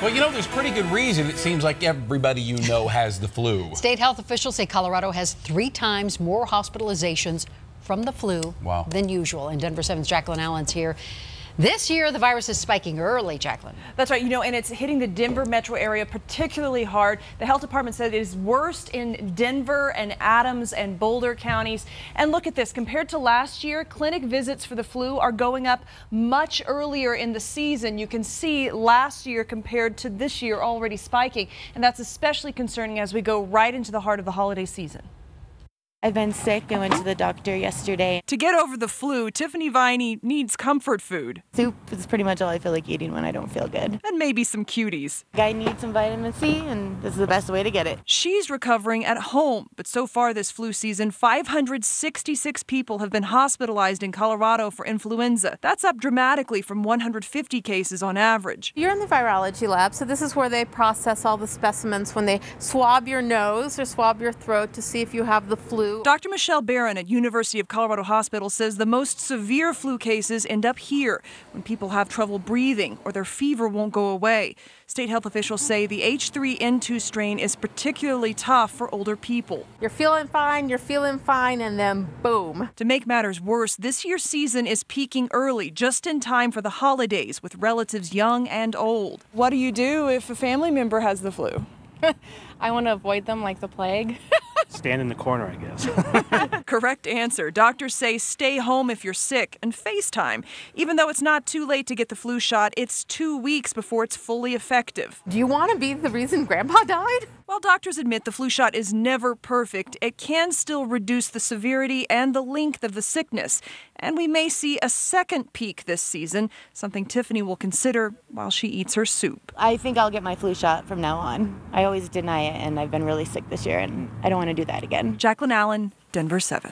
Well, you know, there's pretty good reason. It seems like everybody you know has the flu. State health officials say Colorado has three times more hospitalizations from the flu wow. than usual. And Denver 7's Jacqueline Allen's here. This year, the virus is spiking early, Jacqueline. That's right. You know, and it's hitting the Denver metro area particularly hard. The health department said it is worst in Denver and Adams and Boulder counties. And look at this. Compared to last year, clinic visits for the flu are going up much earlier in the season. You can see last year compared to this year already spiking. And that's especially concerning as we go right into the heart of the holiday season. I've been sick. I went to the doctor yesterday. To get over the flu, Tiffany Viney needs comfort food. Soup is pretty much all I feel like eating when I don't feel good. And maybe some cuties. I need some vitamin C, and this is the best way to get it. She's recovering at home, but so far this flu season, 566 people have been hospitalized in Colorado for influenza. That's up dramatically from 150 cases on average. You're in the virology lab, so this is where they process all the specimens when they swab your nose or swab your throat to see if you have the flu. Dr. Michelle Barron at University of Colorado Hospital says the most severe flu cases end up here when people have trouble breathing or their fever won't go away. State health officials say the H3N2 strain is particularly tough for older people. You're feeling fine, you're feeling fine, and then boom. To make matters worse, this year's season is peaking early, just in time for the holidays with relatives young and old. What do you do if a family member has the flu? I want to avoid them like the plague. Stand in the corner, I guess. Correct answer. Doctors say stay home if you're sick and FaceTime. Even though it's not too late to get the flu shot, it's two weeks before it's fully effective. Do you want to be the reason Grandpa died? While doctors admit the flu shot is never perfect, it can still reduce the severity and the length of the sickness. And we may see a second peak this season, something Tiffany will consider while she eats her soup. I think I'll get my flu shot from now on. I always deny it, and I've been really sick this year, and I don't want to do that again. Jacqueline Allen, Denver 7.